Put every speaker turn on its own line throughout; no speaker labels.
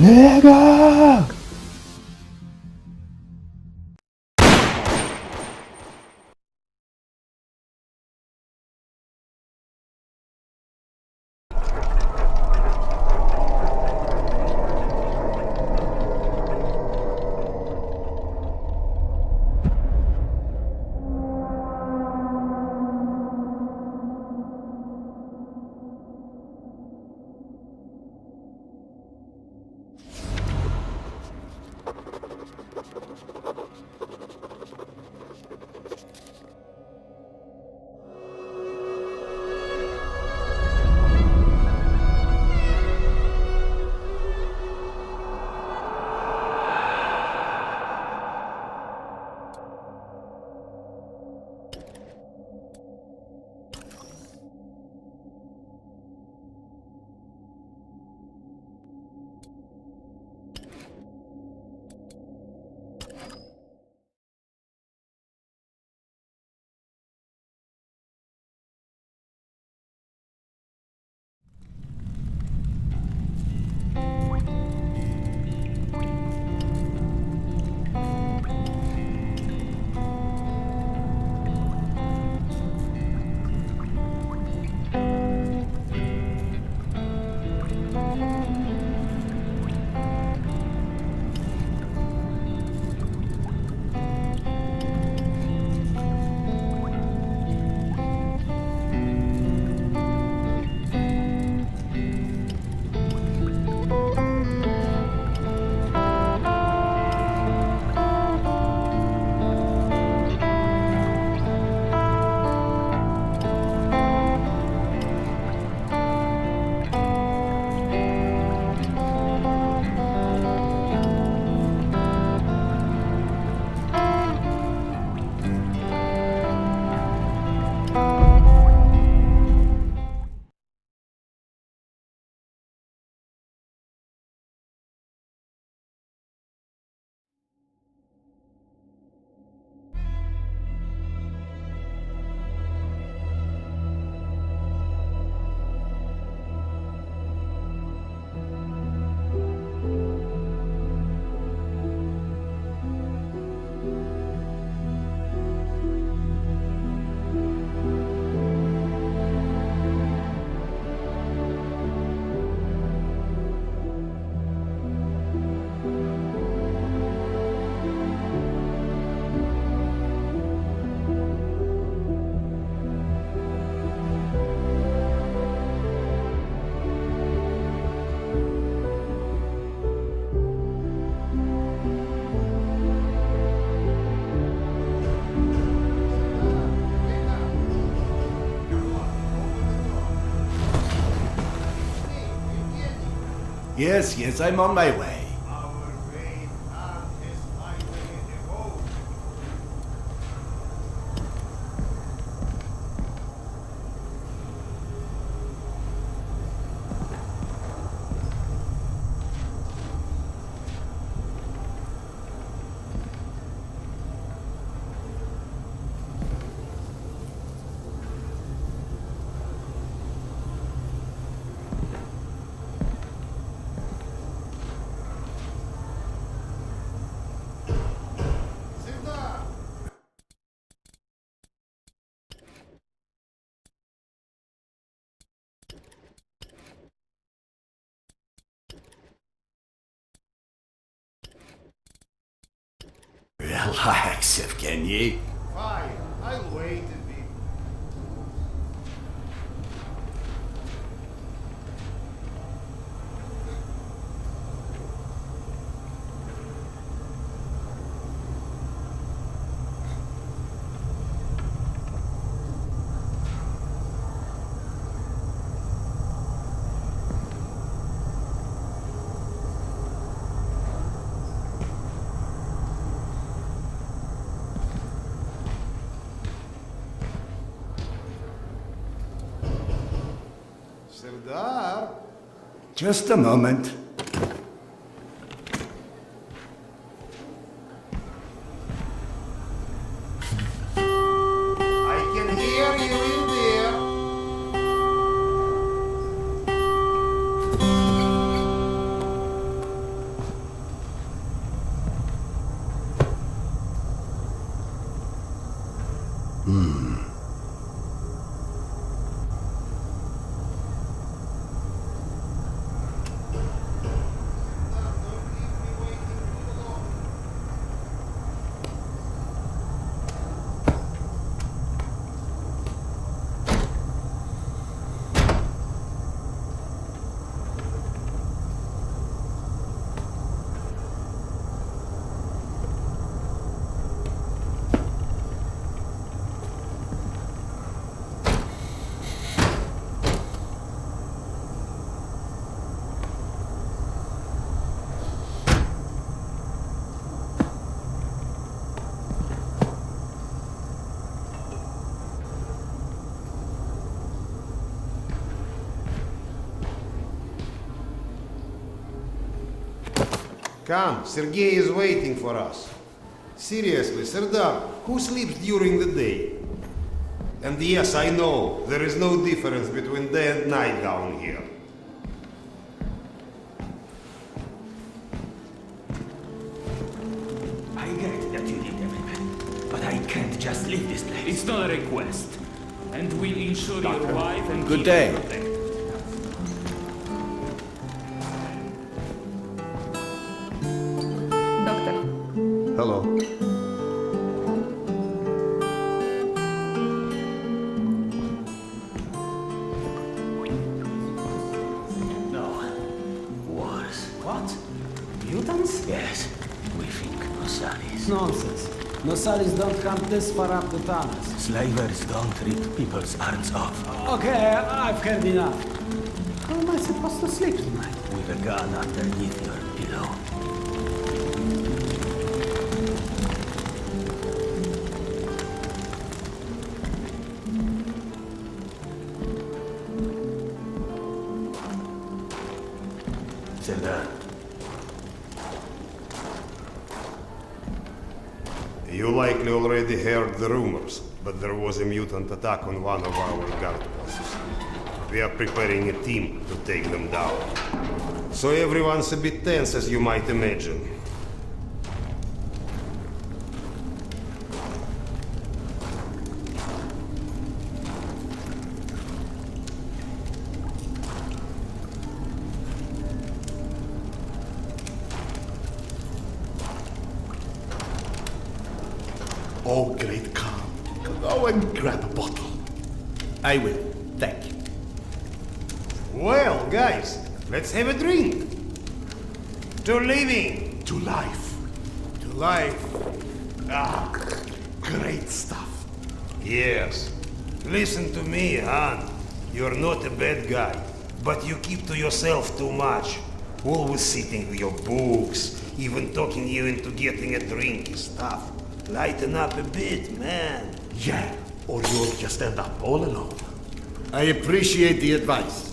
Nega!
Yes, yes, I'm on my way. Relax, Evgeny.
Fine, I'll wait a bit. Serdar,
Just a moment.
Come, Sergei is waiting for us. Seriously, Serdar, who sleeps during the day? And yes, I know, there is no difference between day and night down here.
I get that you need everything, but I can't just leave this place. It's not a request. And we'll ensure your wife and
Good
kids
day.
Nosalis
don't come this far up the tunnels.
Slavers don't rip people's arms off
Okay, I've heard enough. How am I supposed to sleep tonight?
with a gun underneath your pillow. Serdar,
You likely already heard the rumors, but there was a mutant attack on one of our guard posts. We are preparing a team to take them down. So everyone's a bit tense, as you might imagine. Yourself too much. Always sitting with your books, even talking you into getting a drink is tough. Lighten up a bit, man.
Yeah, or you'll just end up all alone. I appreciate the advice.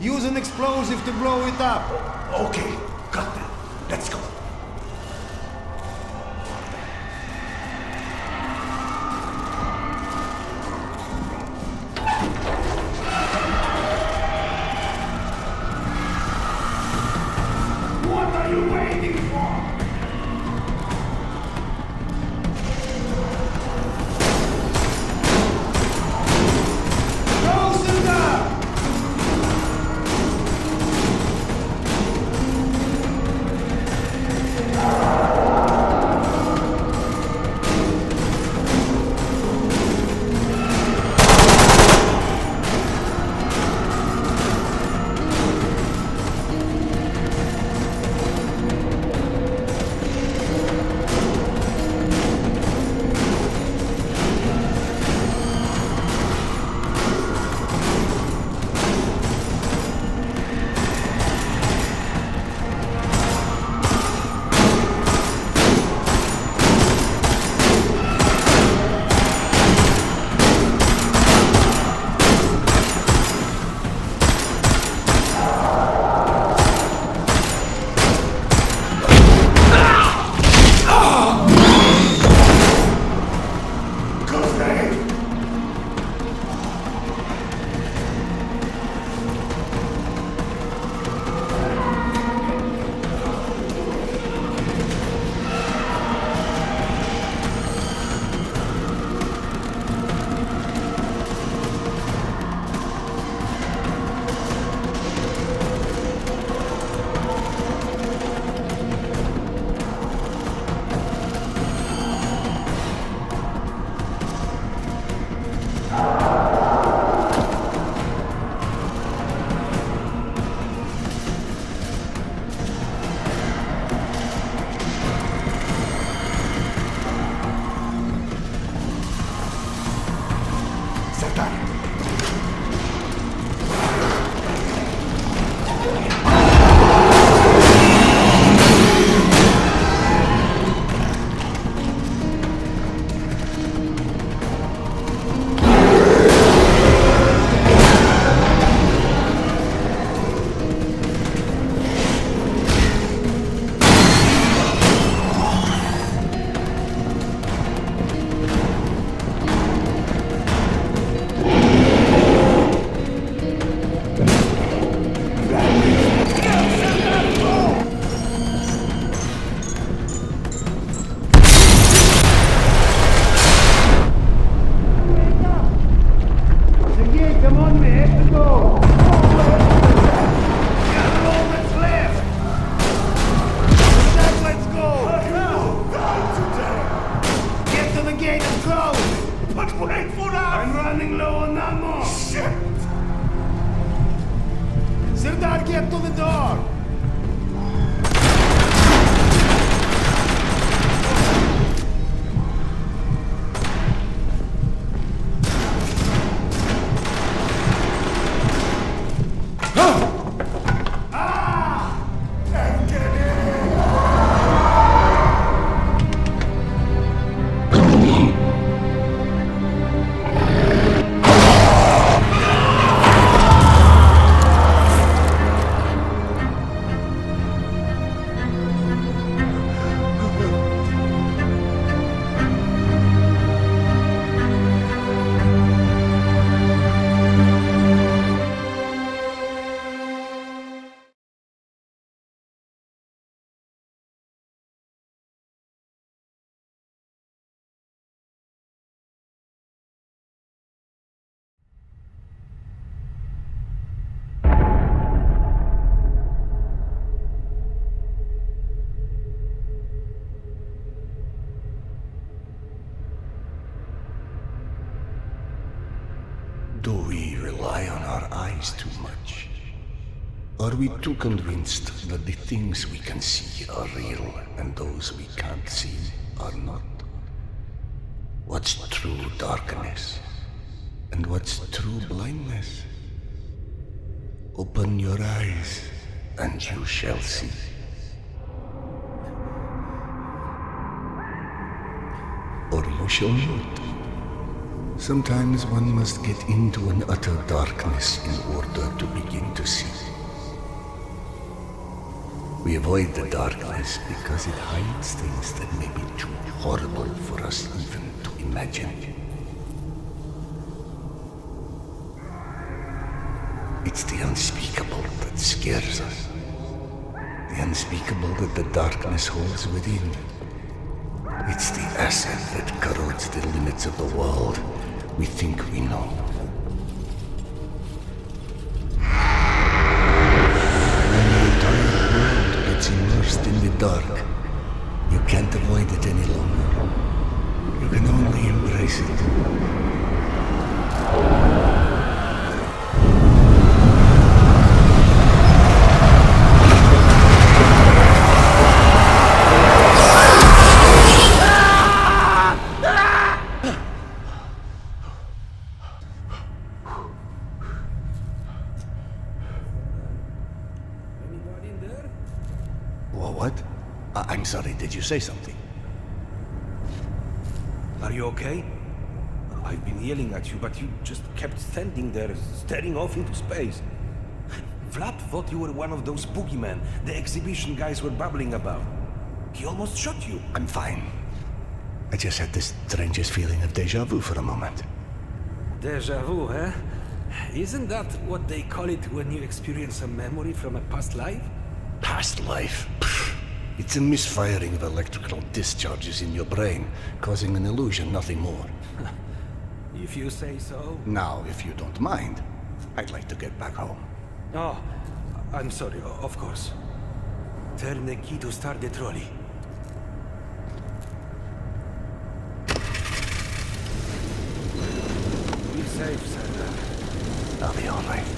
Use an explosive to blow it up.
Okay,
Are
we too convinced that the things we can see are real and those we can't see are not? What's true darkness? And what's true blindness? Open your eyes and you shall see. Or you shall not. Sometimes one must get into an utter darkness in order to begin to see. We avoid the darkness because it hides things that may be too horrible for us even to imagine. It's the unspeakable that scares us. The unspeakable that the darkness holds within. It's the acid that corrodes the limits of the world we think we know.
At you, but you just kept standing there, staring off into space. Vlad thought you were one of those boogeymen the exhibition guys were babbling about. He almost shot you.
I'm fine. I just had this strangest feeling of deja vu for a moment.
Deja vu, eh? Isn't that what they call it when you experience a memory from a past life?
Past life. Pfft. It's a misfiring of electrical discharges in your brain, causing an illusion, nothing more.
If you say so.
Now, if you don't mind, I'd like to get back home.
Oh, I'm sorry, of course. Turn the key to start the trolley. Be safe.
I'll be all right.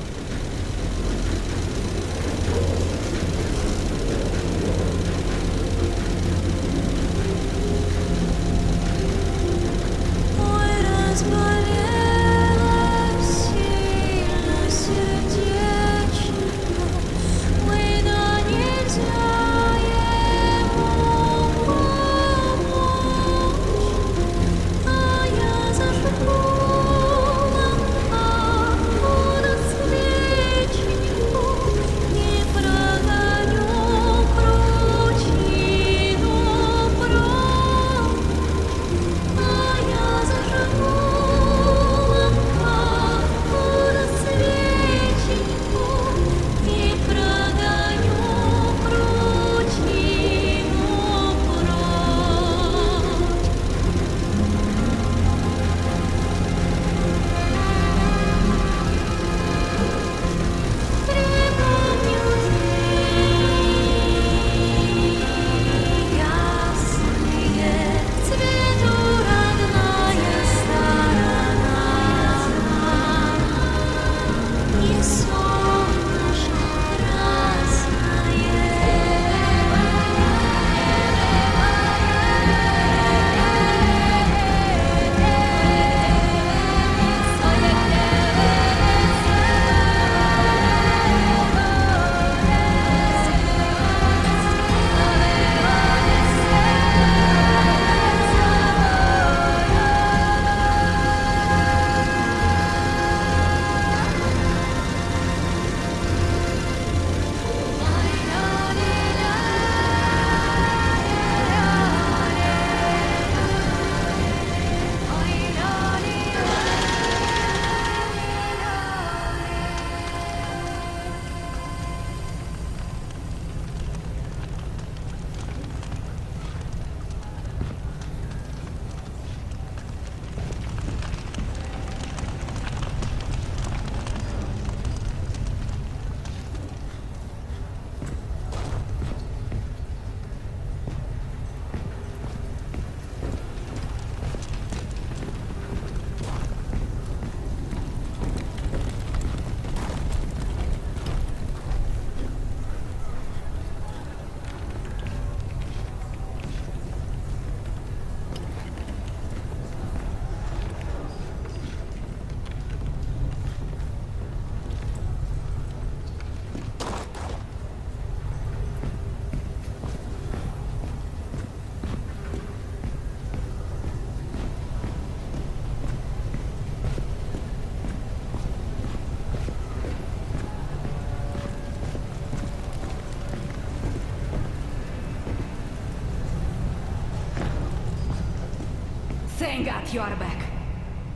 That you are back.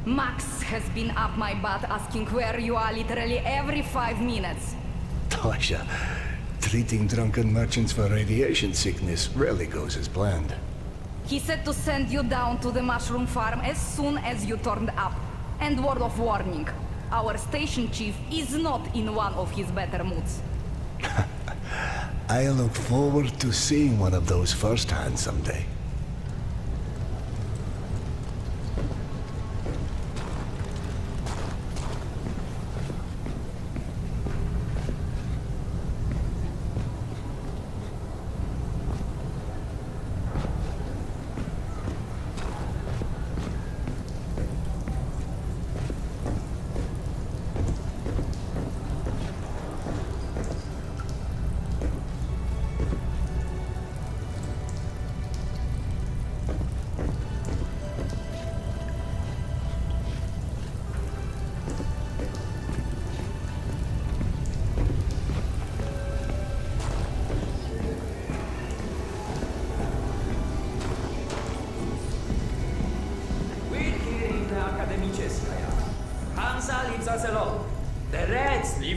Max has been up my butt asking where you are literally every five minutes.
Tasha, treating drunken merchants for radiation sickness rarely goes as planned.
He said to send you down to the mushroom farm as soon as you turned up. And word of warning, our station chief is not in one of his better moods.
I look forward to seeing one of those firsthand someday.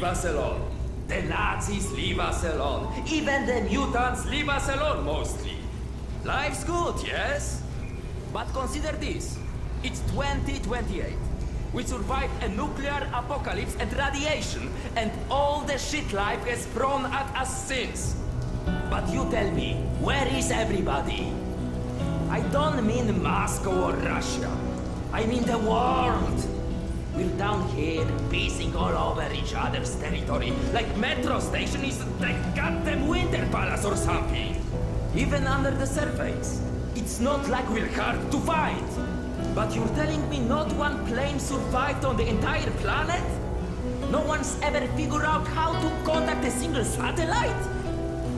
Us alone. The Nazis leave us alone. Even the mutants leave us alone, mostly. Life's good, yes? But consider this. It's 2028. We survived a nuclear apocalypse and radiation, and all the shit life has thrown at us since. But you tell me, where is everybody? I don't mean Moscow or Russia. I mean the world. We're down here, pissing all over each other's territory, like metro station is the goddamn Winter Palace or something. Even under the surface, it's not like we're hard to fight. But you're telling me not one plane survived on the entire planet? No one's ever figured out how to contact a single satellite?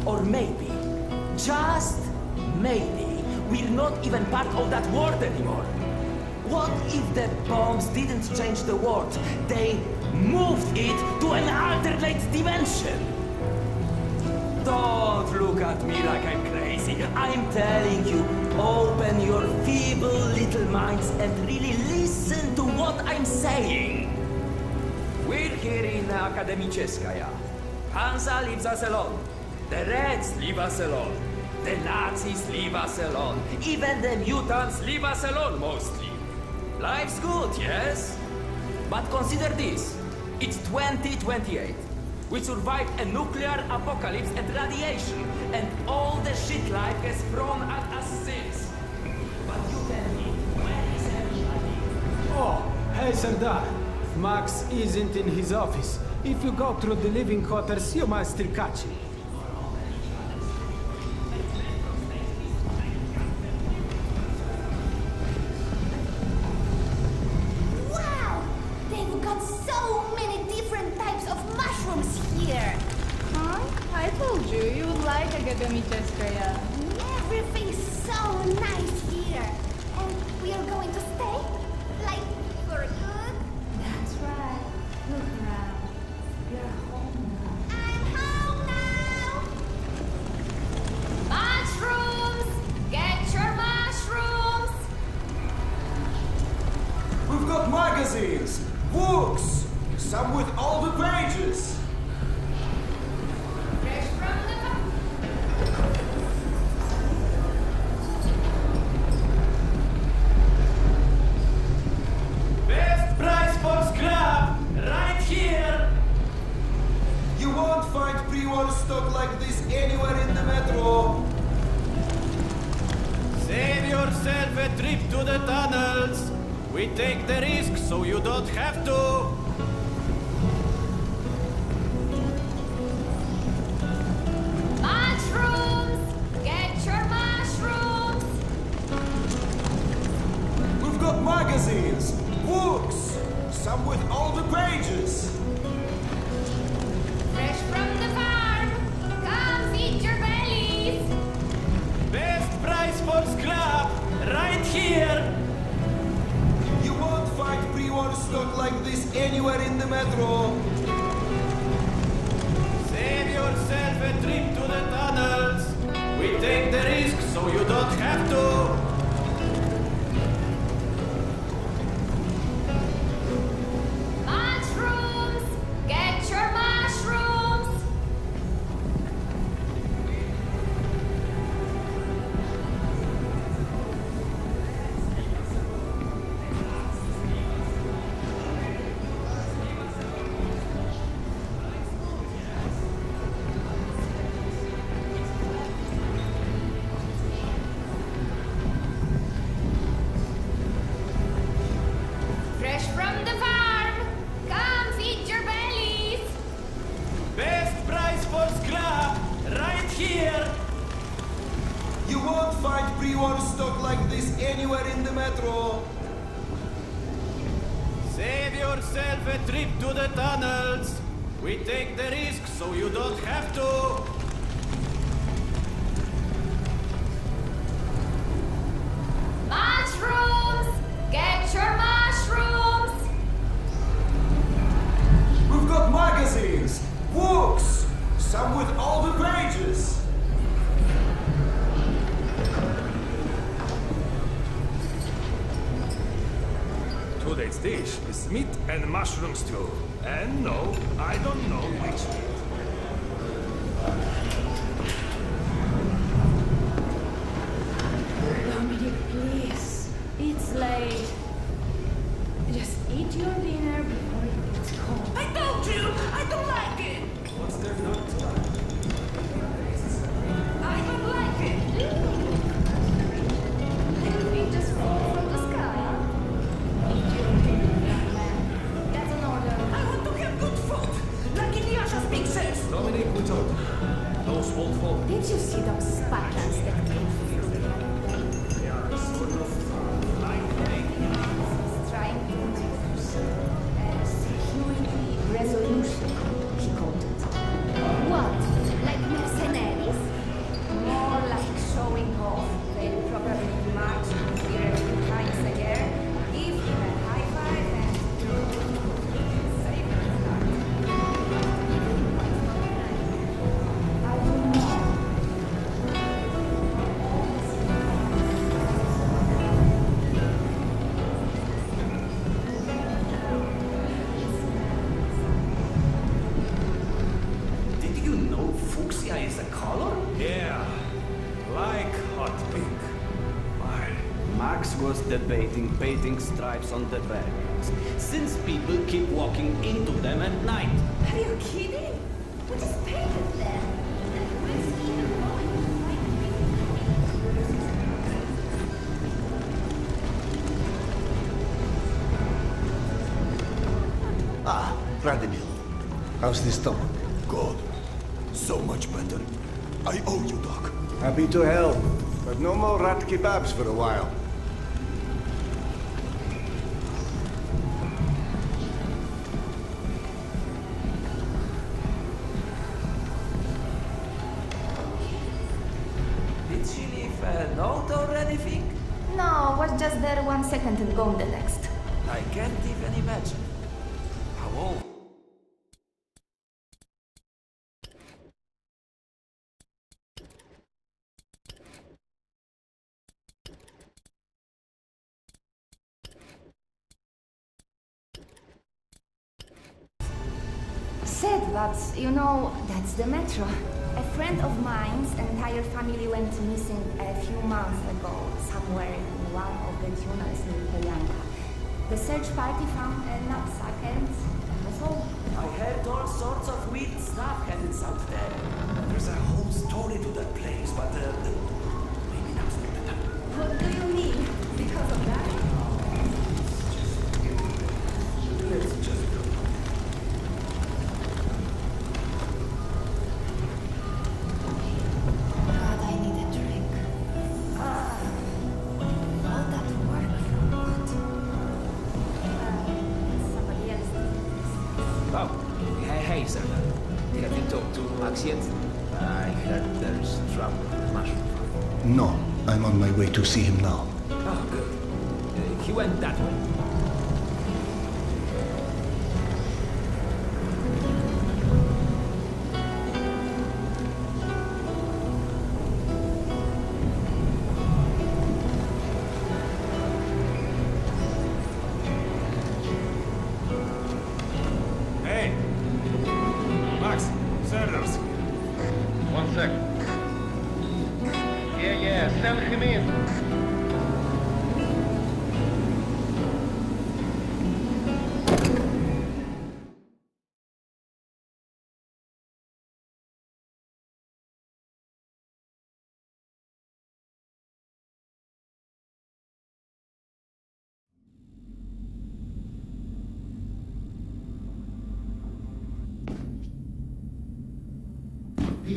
Or maybe, just maybe, we're not even part of that world anymore. What if the bombs didn't change the world? They moved it to an alternate dimension. Don't look at me like I'm crazy. I'm telling you, open your feeble little minds and really listen to what I'm saying. We're here in Akademicheskaya. Hansa leaves us alone. The Reds leave us alone. The Nazis leave us alone. Even the mutants leave us alone, mostly. Life's good, yes? But consider this. It's 2028. We survived a nuclear apocalypse and radiation, and all the shit life has thrown at us since. But you tell me, where is everybody?
Oh, hey Serdar. Max isn't in his office. If you go through the living quarters, you might still catch him.
So
you
don't have to.
and
stripes on the back. Since people keep walking into them at night.
Are you kidding? What is painted there?
Ah, Vladimir. How's this stomach?
Good. So much better. I owe you, Doc.
Happy to help, but no more rat kebabs for a while.
and go on the next.
I can't even imagine. How old?
Sad, but you know, that's the metro. A friend of mine's entire family went missing a few months ago, somewhere one of the in The search party found a knapsack and also...
I heard all sorts of weird stuff happened out there. There's a whole story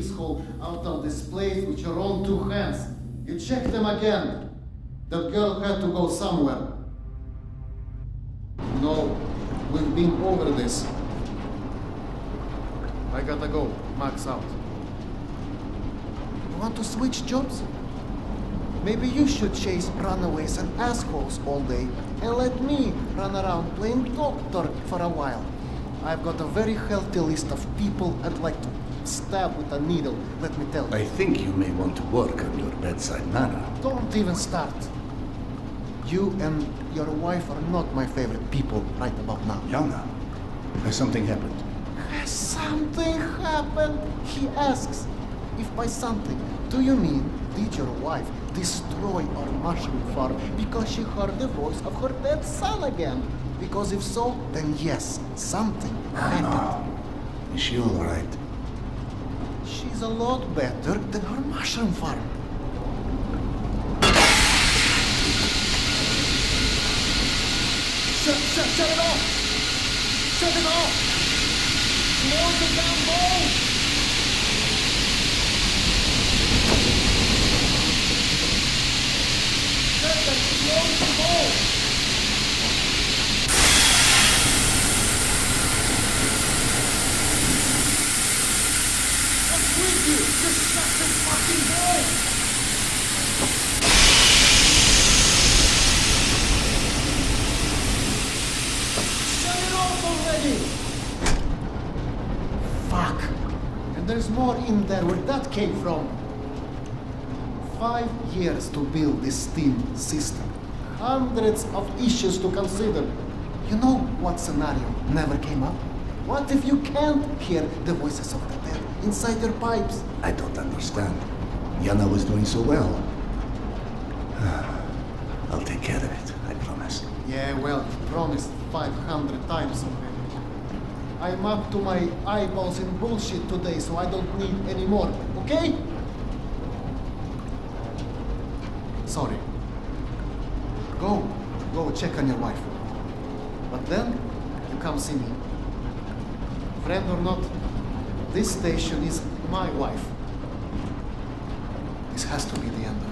hole out of this
place with
your own two hands. You check them again. That girl had to go somewhere. No, we've been over this. I gotta go. Max out. You want to switch jobs? Maybe you should chase runaways and assholes all day, and let me run around playing doctor for a while. I've got a very healthy list of people I'd like to stab with a needle, let me tell you.
I think you may want to work on your bedside manner.
Don't even start. You and your wife are not my favorite people right about now.
Yana, has something happened?
Has something happened? He asks. If by something, do you mean did your wife destroy our mushroom farm because she heard the voice of her dead son again? Because if so, then yes, something happened.
Is she all right?
She's a lot better than her mushroom farm. Shut, shut, shut it off! Shut it off! Close the damn boat! Shut the close the boat! What's with you? Just shut the fucking boat! Shut it off already! Fuck! And there's more in there where that came from. Five years to build this steam system. Hundreds of issues to consider. You know what scenario never came up? What if you can't hear the voices of the dead inside their pipes?
I don't understand. Yana was doing so well. I'll take care of it, I promise.
Yeah, well, promised 500 times already. I'm up to my eyeballs in bullshit today, so I don't need any more, okay? Sorry. Go, go check on your wife. But then, you come see me. Friend or not, this station is my wife. This has to be the end.